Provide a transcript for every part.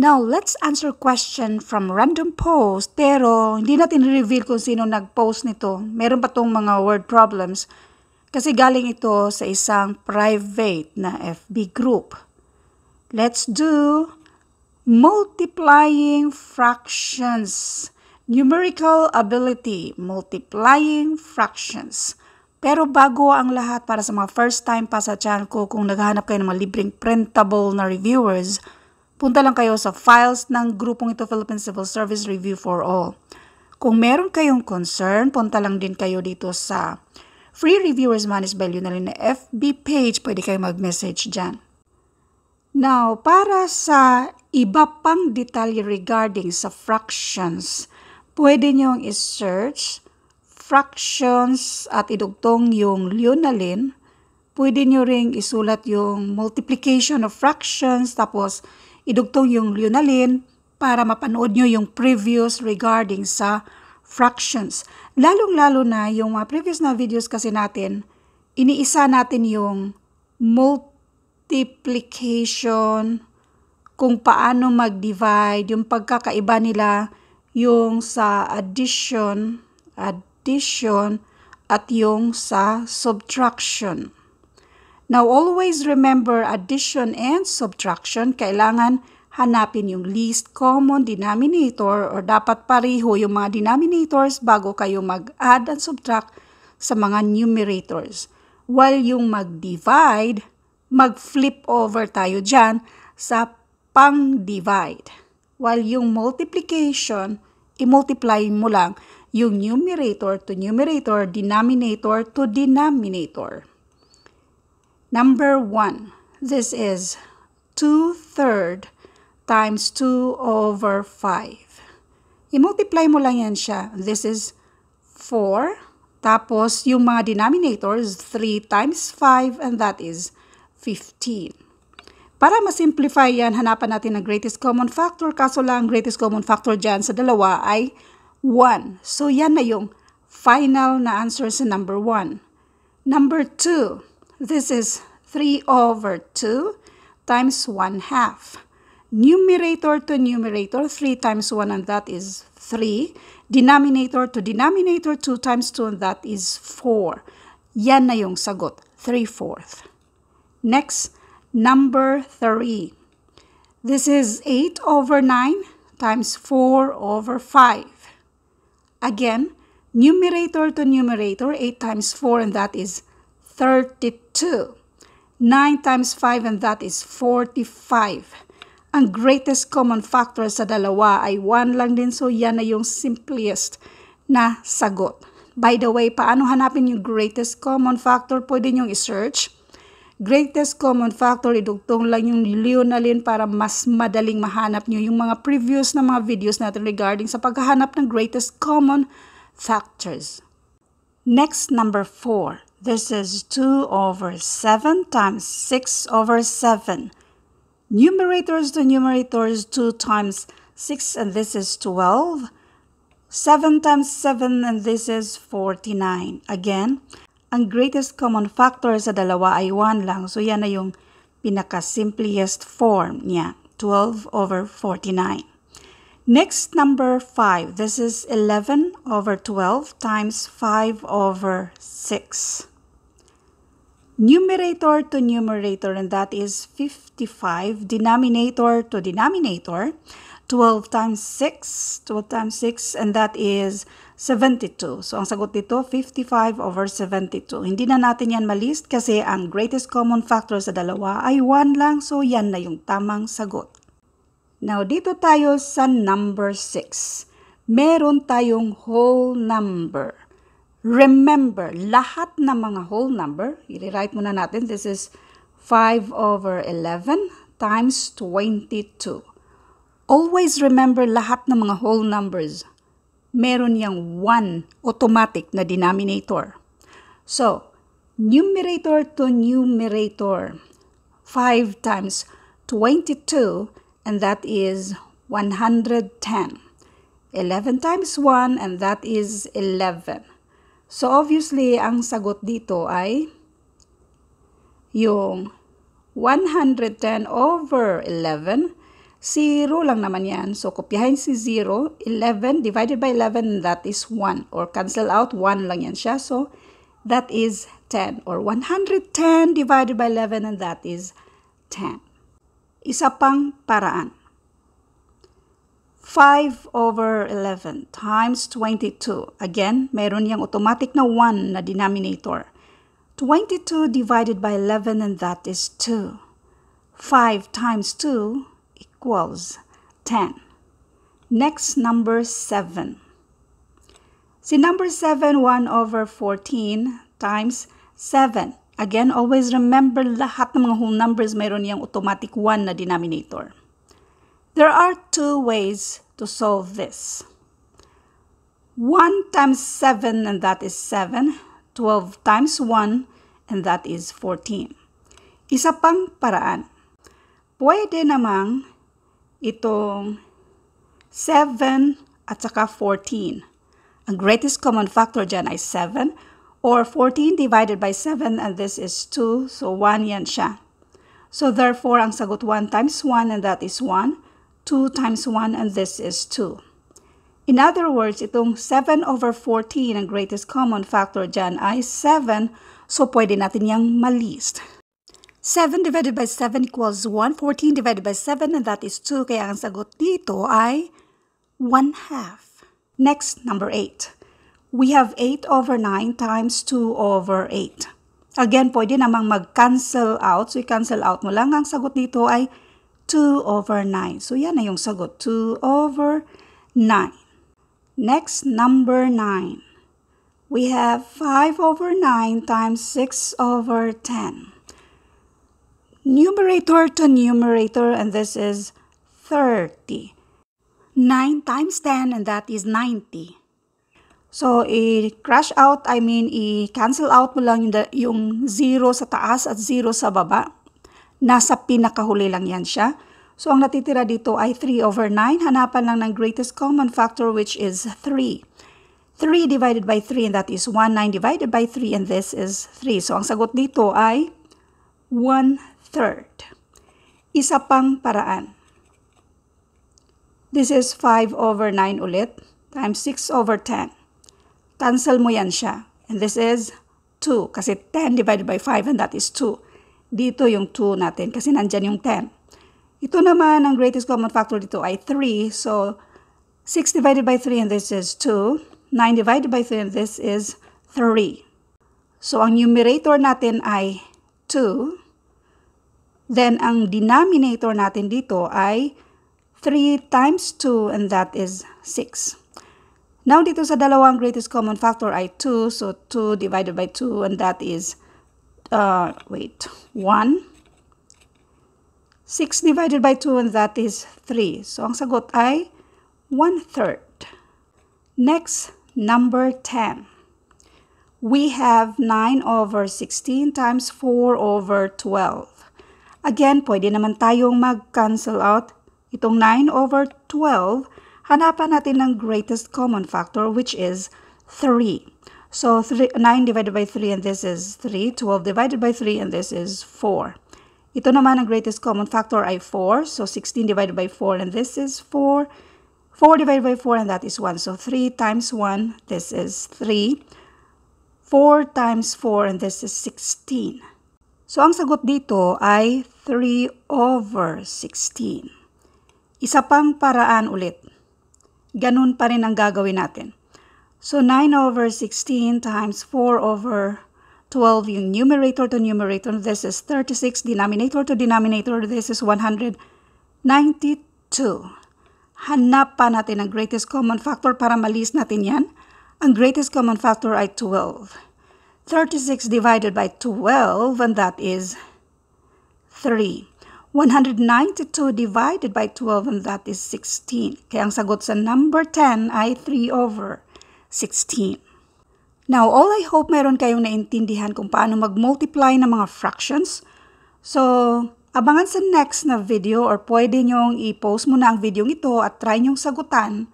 Now, let's answer question from random post pero hindi natin reveal kung sino nag-post nito. Meron pa tong mga word problems kasi galing ito sa isang private na FB group. Let's do multiplying fractions. Numerical ability, multiplying fractions. Pero bago ang lahat para sa mga first time pa sa channel ko, kung naghahanap kayo ng mga libreng printable na reviewers, punta lang kayo sa files ng grupong ito, Philippine Civil Service Review for All. Kung meron kayong concern, punta lang din kayo dito sa Free Reviewers Managed by Lunalin na FB page. Pwede kayo mag-message dyan. Now, para sa iba pang detalye regarding sa fractions, pwede niyong i-search fractions at idugtong yung lunalin. Pwede niyo ring isulat yung multiplication of fractions tapos idugtong yung lunalin para mapanood nyo yung previous regarding sa fractions. Lalong-lalo na yung mga previous na videos kasi natin, iniisa natin yung multiplication, kung paano mag-divide, yung pagkakaiba nila yung sa addition, addition, at yung sa subtraction. Now, always remember addition and subtraction, kailangan hanapin yung least common denominator or dapat pareho yung mga denominators bago kayo mag-add and subtract sa mga numerators. While yung mag-divide, mag-flip over tayo dyan sa pang-divide. While yung multiplication, i-multiply mo lang yung numerator to numerator, denominator to denominator. Number 1. This is 2 third times 2 over 5. I-multiply mo lang yan siya. This is 4. Tapos, yung mga denominators, 3 times 5, and that is 15. Para ma-simplify yan, hanapan natin ang greatest common factor. Kaso lang, greatest common factor dyan sa dalawa ay 1. So, yan na yung final na answer sa number 1. Number 2, this is 3 over 2 times 1 half. Numerator to numerator, 3 times 1 and that is 3. Denominator to denominator, 2 times 2 and that is 4. Yan na yung sagot, 3 fourth. Next, Number 3. This is 8 over 9 times 4 over 5. Again, numerator to numerator, 8 times 4 and that is 32. 9 times 5 and that is 45. Ang greatest common factor sa dalawa ay 1 lang din so yan na yung simplest na sagot. By the way, paano hanapin yung greatest common factor? Pwede nyo i-search greatest common factor, idugtong lang yung Leonalin para mas madaling mahanap nyo yung mga previous na mga videos natin regarding sa paghahanap ng greatest common factors. Next, number 4. This is 2 over 7 times 6 over 7. Numerators to numerators 2 times 6 and this is 12. 7 times 7 and this is 49. Again, ang greatest common factor sa dalawa ay 1 lang. So, yan na yung pinaka-simplest form niya. 12 over 49. Next, number 5. This is 11 over 12 times 5 over 6. Numerator to numerator, and that is 55. Denominator to denominator, 12 times 6, 12 times 6, and that is 72. So, ang sagot dito, 55 over 72. Hindi na natin yan malist kasi ang greatest common factor sa dalawa ay 1 lang. So, yan na yung tamang sagot. Now, dito tayo sa number 6. Meron tayong whole number. Remember, lahat ng mga whole number, i-write muna natin, this is 5 over 11 times 22. Always remember lahat ng mga whole numbers meron niyang 1 automatic na denominator. So, numerator to numerator, 5 times 22, and that is 110. 11 times 1, and that is 11. So, obviously, ang sagot dito ay yung 110 over 11, 0 lang naman yan. So, kopyahin si 0. 11 divided by 11, that is 1. Or cancel out, 1 lang yan siya. So, that is 10. Or 110 divided by 11, and that is 10. Isa pang paraan. 5 over 11 times 22. Again, meron yung automatic na 1 na denominator. 22 divided by 11 and that is 2. 5 times 2 equals 10. Next, number 7. Si number 7, 1 over 14 times 7. Again, always remember lahat ng mga whole numbers mayroon yung automatic 1 na denominator. There are two ways to solve this. 1 times 7 and that is 7. 12 times 1 and that is 14. Isa pang paraan. Pwede namang itong 7 at saka 14. Ang greatest common factor dyan ay 7 or 14 divided by 7 and this is 2 so 1 yan siya. So therefore ang sagot 1 times 1 and that is 1, 2 times 1 and this is 2. In other words, itong 7 over 14 ang greatest common factor dyan ay 7 so pwede natin yang malist. 7 divided by 7 equals 1. 14 divided by 7 and that is 2. Kaya ang sagot dito ay 1 half. Next, number 8. We have 8 over 9 times 2 over 8. Again, pwede namang mag-cancel out. So, i-cancel out mo lang. Ang sagot dito ay 2 over 9. So, yan na yung sagot. 2 over 9. Next, number 9. We have 5 over 9 times 6 over 10 numerator to numerator and this is 30. 9 times 10 and that is 90. So, i-crash out, I mean, i-cancel out mo lang yung, yung 0 sa taas at 0 sa baba. Nasa pinakahuli lang yan siya. So, ang natitira dito ay 3 over 9. Hanapan lang ng greatest common factor which is 3. 3 divided by 3 and that is 1. 9 divided by 3 and this is 3. So, ang sagot dito ay 1 third. Isa pang paraan. This is 5 over 9 ulit times 6 over 10. Cancel mo yan siya. And this is 2 kasi 10 divided by 5 and that is 2. Dito yung 2 natin kasi nandyan yung 10. Ito naman, ang greatest common factor dito ay 3. So, 6 divided by 3 and this is 2. 9 divided by 3 and this is 3. So, ang numerator natin ay 2. Then, ang denominator natin dito ay 3 times 2 and that is 6. Now, dito sa dalawang greatest common factor ay 2. So, 2 divided by 2 and that is, uh, wait, 1. 6 divided by 2 and that is 3. So, ang sagot ay 1 third. Next, number 10. We have 9 over 16 times 4 over 12. Again, pwede naman tayong mag-cancel out itong 9 over 12. Hanapan natin ng greatest common factor which is 3. So 3, 9 divided by 3 and this is 3. 12 divided by 3 and this is 4. Ito naman ang greatest common factor ay 4. So 16 divided by 4 and this is 4. 4 divided by 4 and that is 1. So 3 times 1, this is 3. 4 times 4 and this is 16. So, ang sagot dito ay 3 over 16. Isa pang paraan ulit. Ganun pa rin ang gagawin natin. So, 9 over 16 times 4 over 12 yung numerator to numerator. This is 36. Denominator to denominator. This is 192. Hanap pa natin ang greatest common factor para malis natin yan. Ang greatest common factor ay 12. 36 divided by 12, and that is 3. 192 divided by 12, and that is 16. Kaya ang sagot sa number 10 ay 3 over 16. Now, all I hope meron kayong naintindihan kung paano mag-multiply ng mga fractions. So, abangan sa next na video or pwede nyong i-post muna ang video ito at try nyong sagutan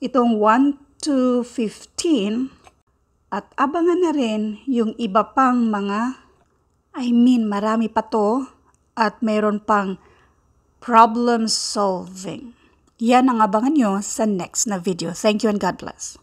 itong 1 to 15 at abangan na rin yung iba pang mga, I mean marami pa to, at mayroon pang problem solving. Yan ang abangan nyo sa next na video. Thank you and God bless.